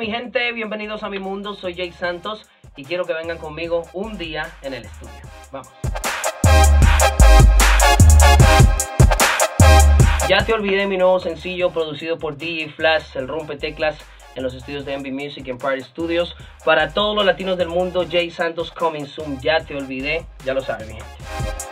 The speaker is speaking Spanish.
Mi gente, bienvenidos a mi mundo, soy Jay Santos y quiero que vengan conmigo un día en el estudio. Vamos. Ya te olvidé mi nuevo sencillo producido por DJ Flash, el rompe teclas en los estudios de Envy Music en Party Studios. Para todos los latinos del mundo, Jay Santos Coming Soon. Ya te olvidé, ya lo sabes mi gente.